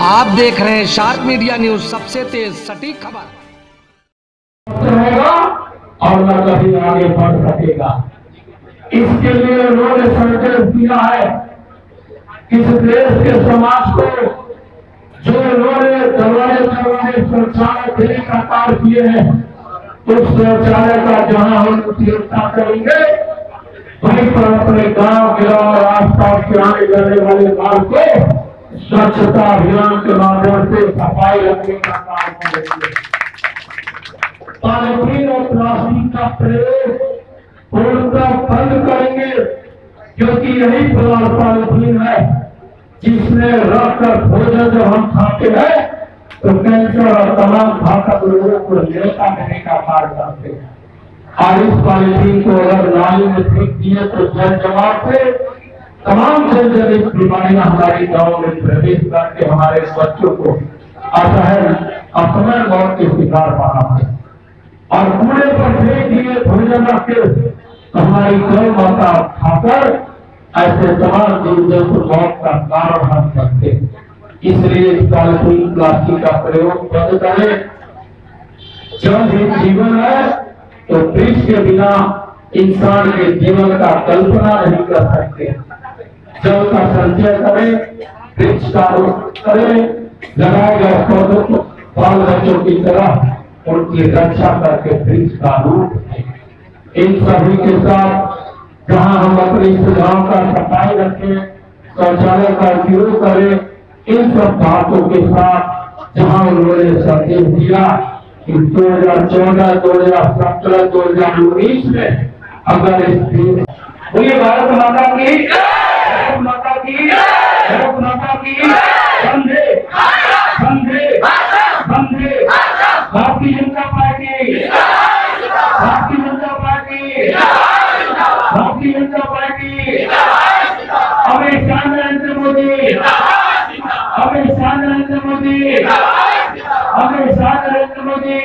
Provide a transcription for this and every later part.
आप देख रहे हैं शार्क मीडिया न्यूज़ सबसे तेज सटीक खबर। रहेगा और न कभी आगे बढ़ सकेगा। इसके लिए उन्होंने संदेश दिया है इस देश के समाज को जो उन्होंने दरवाजे दरवाजे शौचालय देने का कार्य किए हैं, उस शौचालय का जहाँ हम उपयोगिता करेंगे, वहीं पर अपने गाँव गिराव और आसपास के आने जाने वाले मार्ग को स्वच्छता अभियान के माध्यम से सफ़ाई रखने का काम करेंगे पॉलिथीन और प्लास्टिक का प्रयोग पूर्णतः बंद करेंगे, क्योंकि यही फ़िलहाल पॉलिथीन है, जिसमें रखकर भोजन जब हम खाते हैं तो कैंसर और तमाम घातक रोगों को न्योता देने का कार्य करते हैं। और इस पॉलिथीन को अगर नाली में फेंक दिए तो जल जमाव से तमाम जल जनित बीमारियाँ हमारे गाँव में प्रवेश करके हमारे बच्चों को असहन, असमय मौत के शिकार बना है। और कूड़े पर फेंक दिए भोजन रखे तो हमारी गौ माता खाकर ऐसे तमाम जंतु मौत का कारण हम सकते। इसलिए इस पॉलिथीन प्लास्टिक का प्रयोग बंद करें। जल ही जीवन है तो वृक्ष के बिना इंसान के जीवन का कल्पना नहीं कर सकते। जल का संचय करें वृक्ष का रोपण करें, लगाए गए पौधों को बाल बच्चों की तरह उनकी रक्षा करके वृक्ष का रूप इन सभी के साथ जहाँ हम अपनी सुविधाओं का सफ़ाई रखें, शौचालय का उपयोग करें, इन सब बातों के साथ जहाँ उन्होंने संदेश दिया कि दो हज़ार चौदह, दो हज़ार सत्रह, दो हज़ार उन्नीस में अगर इस देश भारत माता की भारत माता की। भारत माता की। बंदे बंदे बंदे भारतीय Janata Party. Bharatiya Janata Party. Bharatiya Janata Party. Amit Shah Narendra Modi. Amit Shah Narendra Modi. Amit Shah Narendra Modi.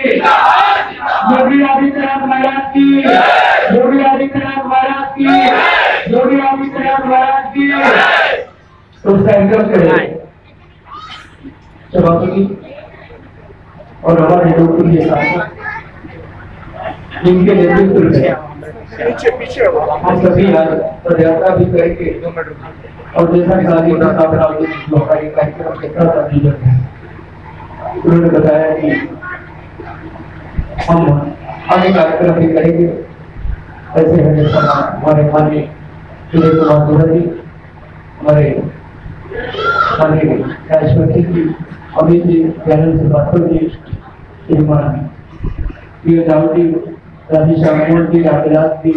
Yogi Adityanath Maharaj की। योगी आदित्यनाथ महाराज की। योगी आदित्यनाथ महाराज की तो संकल्प करें सभापति और हमारे लोग के साथ जिनके नेतृत्व पीछे पीछे हम सभी आज पदयात्रा भी करेंगे। और जैसा कि आदि का साथ लोग का ये कार्यक्रम कितना था है उन्होंने बताया कि हम आगे कार्यक्रम भी करेंगे। ऐसे है जैसा हमारे माननीय विजय कुमार दुबे हमारे माननीय राष्ट्रपति जी अमित जी ज्ञानंद श्रीवास्तव जी श्रीमान पी राहुल जी राजेश मोहन जी रामविलास जी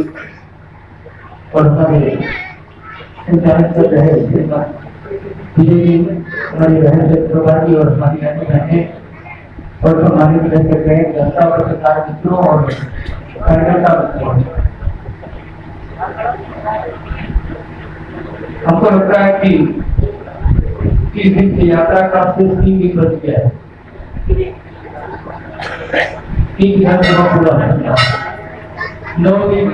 और हमारे संचालक कर रहे श्रीमान विजय जी हमारी बहन चंद्रमा जी और हमारी अन्य बहनें और हमारे मिलन कर रहे जनता और सरकार मित्रों और कार्यकर्ता मित्रों हमको लगता है कि इस दिन की यात्रा का सिर्फ़ तीन दिन बच गया है। तीन विधानसभा पूरा हो गया नौ दिन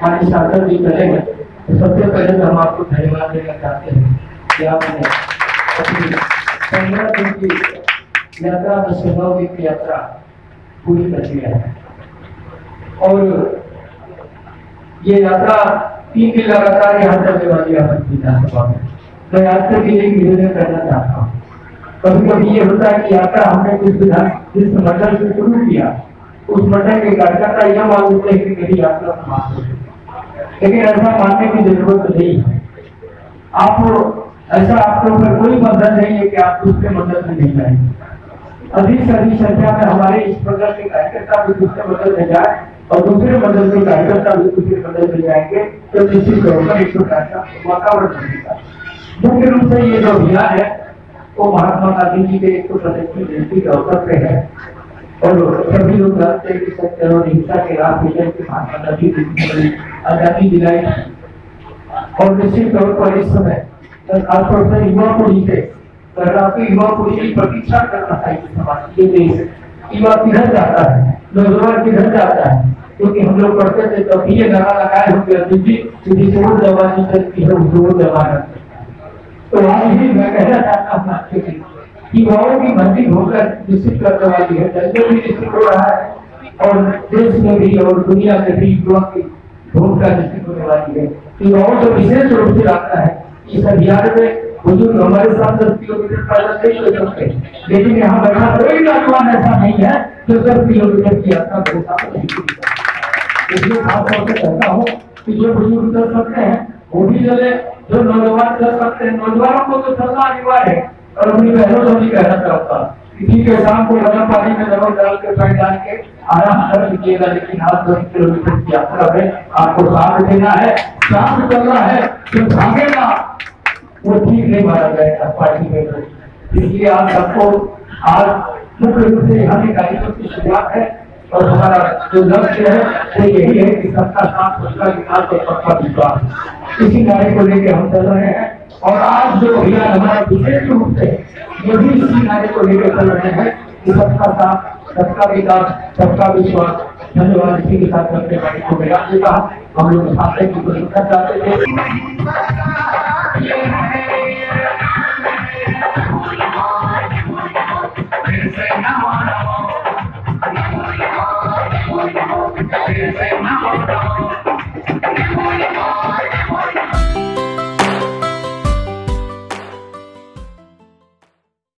हमारे सांसद जी तो सबसे पहले तो हम आपको धन्यवाद देना चाहते हैं कि आपने अपनी पंद्रह दिन की यात्रा में से नौ दिन की यात्रा पूरी कर दिया है। और ये यात्रा तीन दिन लगातार यहाँ चलने वाली हमारी विधानसभा में मैं आपसे भी एक निवेदन करना चाहता हूँ। कभी कभी ये होता है कि यात्रा हमने जिस विधान जिस मंडल से शुरू किया, उस मंडल के कार्यकर्ता यह मानते हैं कि मेरी यात्रा समाप्त हो लेकिन ऐसा मानने की ज़रूरत नहीं है। आप ऐसा आपके ऊपर कोई बंधन नहीं है कि आप दूसरे मंडल में नहीं जाएँगे। अधिक से अधिक संख्या में हमारे इस मंडल के कार्यकर्ता भी दूसरे मंडल में जाए और दूसरे मंडल के कार्यकर्ता भी दूसरे मंडल में जाएँगे तो निश्चित तौर पर एक का वातावरण बनेगा। मुख्य रूप से ये जो अभियान है, वो महात्मा गांधी जी के एक सौ पचहत्तर जयंती के अवसर पे है। और सभी लोग जानते हैं कि सत्य और हिंसा के राह विजय के महात्मा गांधी जी आज़ादी दिलाई। और निश्चित तौर पर इस समय खासतौर से युवा पीढ़ी से राष्ट्रीय युवा पीढ़ी की प्रतीक्षा करना है समाज ये देश युवा किधर जाता है? नौजवान किधर जाता है? क्योंकि हम लोग पढ़ते थे तो भी ये नारा लगाए होंगे अजीत जी कि जिसको जवानी चलती है उसको जवाना तो आज ही मैं कहना चाहता हूँ कि युवाओं की भर्ती होकर निश्चित करने वाली है। जल्दी भी निश्चित हो रहा है, और देश में भी, और दुनिया में भी युवा की भूमिका निश्चित होने वाली है। को विशेष रूप से रखना है, इस अभियान में बुज़ुर्ग हमारे साथ दस किलोमीटर पैदल नहीं चल सकते। लेकिन यहाँ बैठा कोई नौजवान ऐसा नहीं है जो दस किलोमीटर की यात्रा मेरे साथ नहीं इसलिए खास तौर से कहता हूँ कि जो बुज़ुर्ग कर सकते हैं, वो भी चले, जो नौजवान कर सकते हैं, नौजवानों को तो चलना अनिवार्य है, और अपनी बहनों से भी कहना चाहता हूँ कि शाम को गर्म पानी में नमक डाल के पैर डाल के आराम कर लीजिएगा लेकिन आप दस किलोमीटर की यात्रा में आपको साथ देना है साथ चलना है जो भागेगा। वो ठीक नहीं माना जाएगा, पार्टी में तो इसलिए आप सबको आज मुख्य रूप से यहाँ के कार्यक्रम की शुरुआत है। और हमारा जो लक्ष्य है वो यही है कि सबका साथ सबका विकास और सबका विश्वास इसी नारे को लेकर हम चल रहे हैं। और आज जो अभियान हमारा विशेष रूप से, ये भी इसी नारे को लेकर चल रहे हैं कि सबका साथ, सबका विकास, सबका विश्वास। धन्यवाद इसी के साथ करते हैं को मेरा हम लोग साथ कोशिश चाहते थे Hey, hey, mama,